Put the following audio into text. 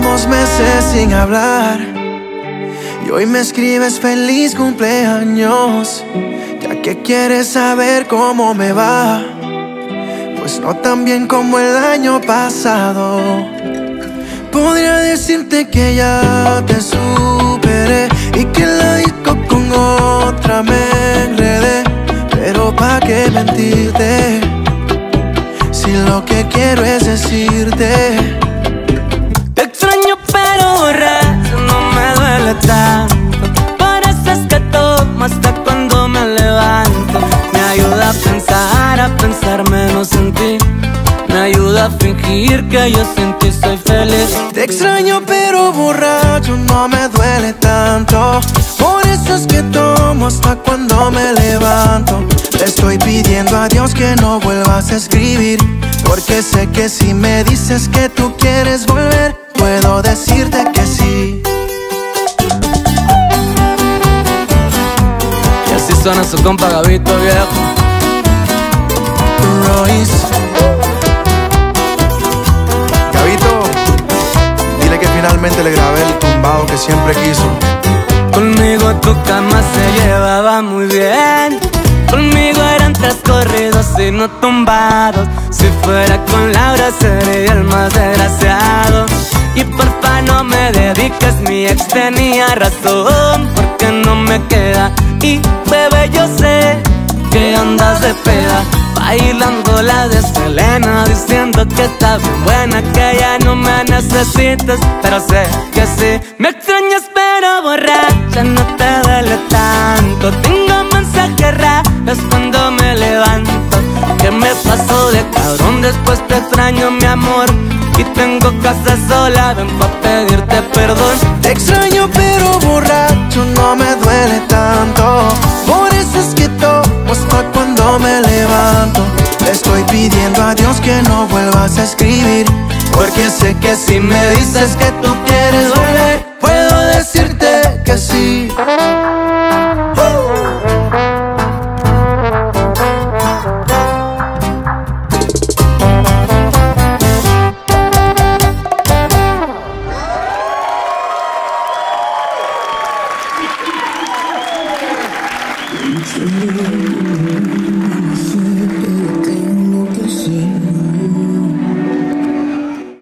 meses sin hablar y hoy me escribes feliz cumpleaños, ya que quieres saber cómo me va, pues no tan bien como el año pasado. Podría decirte que ya te superé y que la disco con otra me enredé, pero pa' qué mentirte si lo que quiero es decirte. Me ayuda a fingir que yo sin ti soy feliz. Te extraño pero borracho no me duele tanto. Por eso es que tomo hasta cuando me levanto. Le estoy pidiendo a Dios que no vuelvas a escribir Porque sé que si me dices que tú quieres volver Puedo decirte que sí. Y así suena su compa Gabito viejo finalmente le grabé el tumbado que siempre quiso. Conmigo tu cama se llevaba muy bien. Conmigo eran tres corridos y no tumbados. Si fuera con Laura sería el más desgraciado. Y porfa no me dediques, mi ex tenía razón. Porque no me queda. Y bebé yo sé que andas de peda Bailando la de Selena Diciendo que está bien buena Que ya no me necesitas Pero sé que sí. Me extrañas pero borracha No te duele tanto. Tengo mensajes raros cuando me levanto. Que me paso de cabrón Después te extraño mi amor. Y tengo casa sola Ven pa' pedirte perdón pidiendo a Dios que no vuelvas a escribir. Porque sé que si me dices que tú quieres volver, puedo decirte que sí.